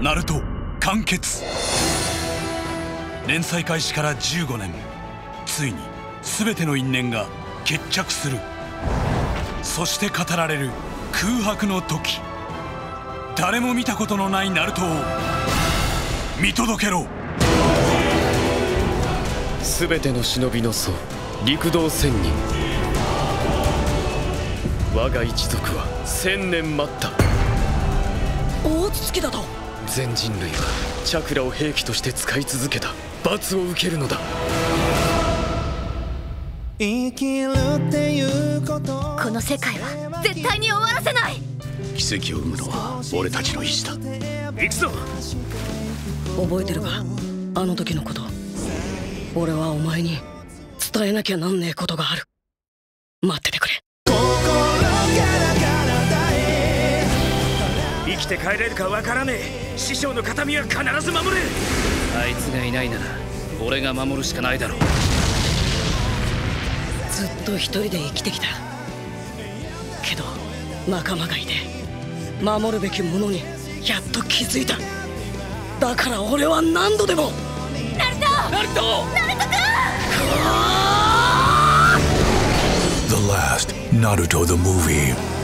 ナルト完結。連載開始から15年。ついに全ての因縁が決着する。そして語られる空白の時。誰も見たことのないナルトを見届けろ。全ての忍びの祖陸道千人。我が一族は千年待った。大筒だと全人類はチャクラを兵器として使い続けた。罰を受けるのだ。生きるっていうこと。この世界は絶対に終わらせない。奇跡を生むのは俺たちの意志だ。行くぞ。覚えてるか？あの時のこと。俺はお前に伝えなきゃなんねえことがある。待っててくれきて帰れるかわからねえ。師匠の形見は必ず守れあいつがいないなら俺が守るしかないだろう。ずっと一人で生きてきた。けど仲間がいて守るべきものにやっと気づいた。だから俺は何度でも。ナルト！ナルト！ナルトくん！The last Naruto the movie